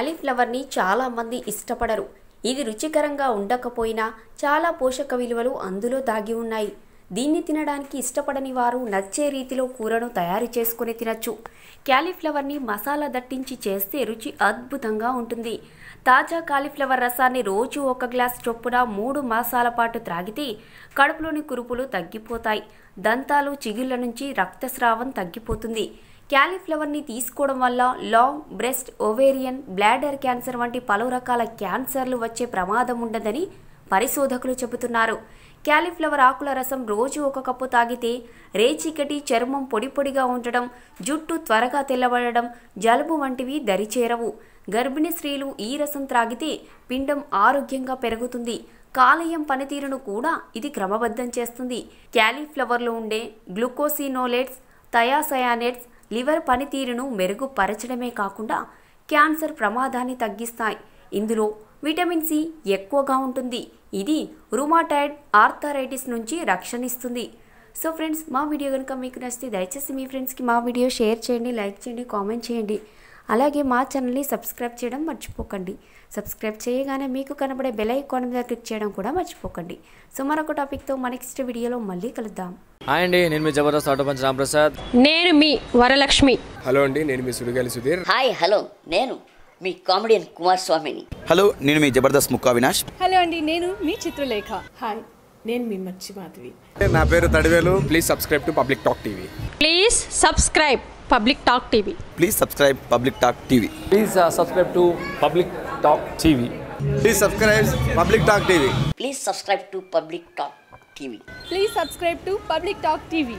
క్యాలీఫ్లవర్ని చాలామంది ఇష్టపడరు. ఇది రుచికరంగా ఉండకపోయినా చాలా పోషక విలువలు అందులో దాగి ఉన్నాయి. దీన్ని తినడానికి ఇష్టపడని వారు నచ్చే రీతిలో కూరను తయారు చేసుకుని తినచ్చు. క్యాలీఫ్లవర్ని మసాలా దట్టించి చేస్తే రుచి అద్భుతంగా ఉంటుంది. తాజా కాలీఫ్లవర్ రసాన్ని రోజు ఒక గ్లాస్ చొప్పున మూడు మాసాల పాటు త్రాగితే కడుపులోని కురుపులు తగ్గిపోతాయి. దంతాలు చిగుళ్ళ నుంచి రక్తస్రావం తగ్గిపోతుంది. క్యాలీఫ్లవర్ని తీసుకోవడం వల్ల lung breast ovarian bladder cancer వంటి పలు రకాల క్యాన్సర్లు వచ్చే ప్రమాదం ఉండదని పరిశోధకులు చెబుతున్నారు. క్యాలీఫ్లవర్ ఆకుల రసం రోజు ఒక కప్పు తాగితే రేచికటి చర్మం పొడి పొడిగా ఉండడం జుట్టు త్వరగా తెల్లబడడం జలుబు వంటివి దరిచేరవు. గర్భిణీ స్త్రీలు ఈ రసం త్రాగితే పిండం ఆరోగ్యంగా పెరుగుతుంది. కాలేయం పనితీరును కూడా ఇది క్రమబద్ధం చేస్తుంది. క్యాలీఫ్లవర్లో ఉండే గ్లూకోసినోలేట్స్ థయాసయానేట్స్ లివర్ పనితీరును మెరుగుపరచడమే కాకుండా క్యాన్సర్ ప్రమాదాన్ని తగ్గిస్తాయి. ఇందులో విటమిన్ సి ఎక్కువగా ఉంటుంది. ఇది రుమాటాయిడ్ ఆర్థరైటిస్ నుంచి రక్షణిస్తుంది సో ఫ్రెండ్స్ మా వీడియో కనుక మీకు నచ్చితే దయచేసి మీ ఫ్రెండ్స్కి మా వీడియో షేర్ చేయండి లైక్ చేయండి కామెంట్ చేయండి. అలాగే మా ఛానల్ని సబ్స్క్రైబ్ చేయడం మర్చిపోకండి. సబ్స్క్రైబ్ చేయగానే మీకు కనబడే బెల్ ఐకాన్ మీద క్లిక్ చేయడం కూడా మర్చిపోకండి. సో మరొక టాపిక్తో మన నెక్స్ట్ వీడియోలో మళ్ళీ కలుద్దాం. హాయ్ అండి నేను మీ జబర్దస్త్ ఆటో పంచ్ రాంప్రసాద్. నేను మీ వరలక్ష్మి. హలో అండి నేను మీ సుడిగాలి సుధీర్. హాయ్ హలో నేను మీ కామెడియన్ కుమార్ స్వామిని హలో నేను మీ జబర్దస్త్ ముక్కా వినాష్ హలో అండి నేను మీ చిత్రలేఖ. హాయ్ నేను మీ మచ్చి మాధవి. నా పేరు Thadivelu please subscribe to public talk TV please subscribe public talk TV please subscribe public talk TV please subscribe to public talk TV please subscribe public talk TV please subscribe to public talk TV please subscribe to public talk TV